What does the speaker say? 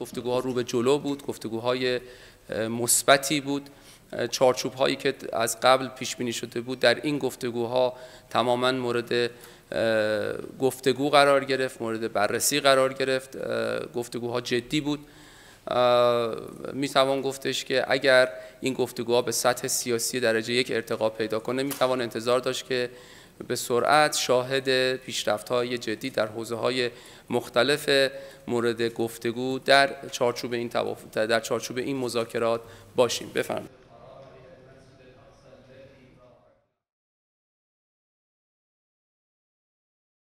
گفتگوها رو به جلو بود گفتگوهای مثبتی بود. چارچوب هایی که از قبل پیش بینی شده بود در این گفتگوها تماما مورد گفتگو قرار گرفت مورد بررسی قرار گرفت. گفتگوها جدی بود. می توان گفتش که اگر این گفتگوها به سطح سیاسی درجه یک ارتقا پیدا کنه می توان انتظار داشت که به سرعت شاهد پیشرفت های جدی در حوزه های مختلف مورد گفتگو در چارچوب این در چارچوب این مذاکرات باشیم. بفرمایید.